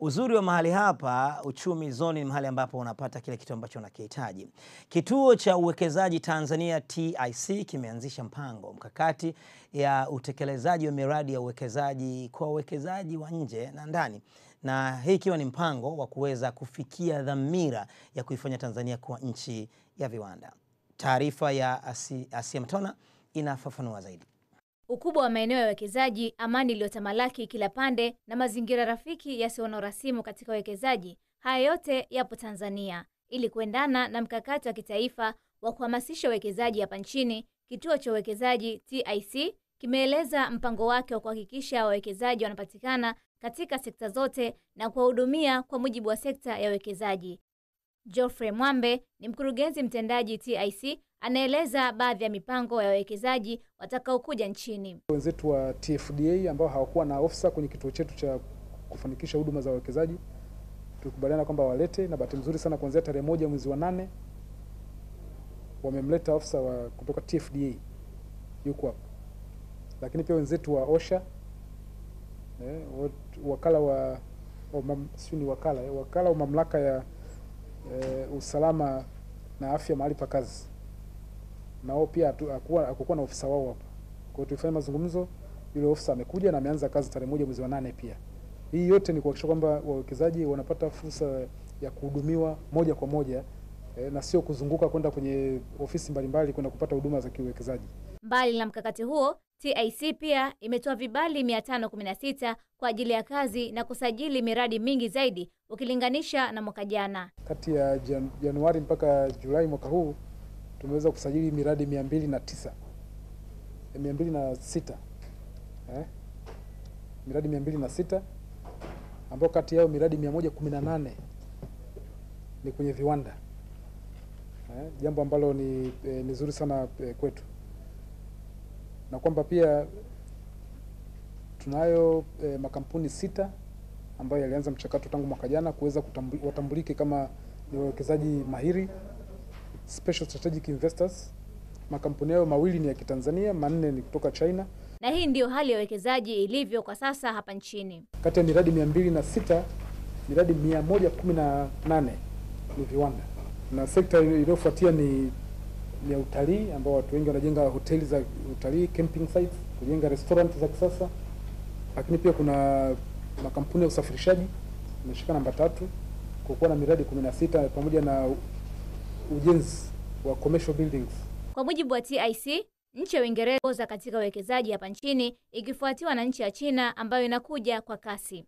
Uzuri wa mahali hapa Uchumi Zone ni mahali ambapo unapata kile kitu ambacho unakihitaji. Kituo cha Uwekezaji Tanzania TIC kimeanzisha mpango mkakati ya utekelezaji wa miradi ya uwekezaji kwa wawekezaji wa nje na ndani, na hii ikiwa ni mpango wa kuweza kufikia dhamira ya kuifanya Tanzania kuwa nchi ya viwanda. Taarifa ya Asi, Asia Mtona inafafanua zaidi. Ukubwa wa maeneo ya uwekezaji, amani iliyotamalaki kila pande na mazingira rafiki yasiyo na urasimu katika uwekezaji, haya yote yapo Tanzania. Ili kuendana na mkakati wa kitaifa wa kuhamasisha uwekezaji hapa nchini, kituo cha uwekezaji TIC kimeeleza mpango wake wa kuhakikisha wawekezaji wanapatikana katika sekta zote na kuwahudumia kwa mujibu wa sekta ya uwekezaji. Geoffrey Mwambe ni mkurugenzi mtendaji TIC, anaeleza baadhi ya mipango ya wawekezaji watakaokuja nchini. Wenzetu wa TFDA ambao hawakuwa na ofisa kwenye kituo chetu cha kufanikisha huduma za wawekezaji tulikubaliana kwamba walete, na bahati nzuri sana kuanzia tarehe moja mwezi wa nane wamemleta ofisa wa kutoka TFDA yuko hapa, lakini pia wenzetu wa OSHA eh, wakala wa wa, wakala wakala wa mamlaka ya eh, usalama na afya mahali pa kazi na wao pia hakukuwa na ofisa wao hapa. Kwa hiyo tulifanya mazungumzo, yule ofisa amekuja na ameanza kazi tarehe moja mwezi wa nane. Pia hii yote ni kuhakikisha kwamba wawekezaji wanapata fursa ya kuhudumiwa moja kwa moja eh, na sio kuzunguka kwenda kwenye ofisi mbalimbali kwenda kupata huduma za kiuwekezaji. Mbali na mkakati huo, TIC pia imetoa vibali 516 kwa ajili ya kazi na kusajili miradi mingi zaidi ukilinganisha na mwaka jana. Kati ya jan, Januari mpaka Julai mwaka huu tumeweza kusajili miradi mia mbili na tisa mia mbili na sita eh? miradi mia mbili na sita ambao kati yao miradi mia moja kumi na nane ni kwenye viwanda eh? jambo ambalo ni, eh, ni zuri sana eh, kwetu na kwamba pia tunayo eh, makampuni sita ambayo yalianza mchakato tangu mwaka jana kuweza watambulike kama ni wawekezaji mahiri special strategic investors. Makampuni hayo mawili ni ya Kitanzania, manne ni kutoka China. Na hii ndiyo hali ya uwekezaji ilivyo kwa sasa hapa nchini. Kati ya miradi mia mbili na sita miradi mia moja kumi na nane ni viwanda, na sekta iliyofuatia ni ya utalii, ambao watu wengi wanajenga hoteli za utalii, camping sites, kujenga restaurant za kisasa, lakini pia kuna makampuni ya usafirishaji imeshika namba tatu kwa kuwa na miradi kumi na sita pamoja na ujenzi wa commercial buildings. Kwa mujibu wa TIC, nchi ya Uingereza katika uwekezaji hapa nchini ikifuatiwa na nchi ya China ambayo inakuja kwa kasi.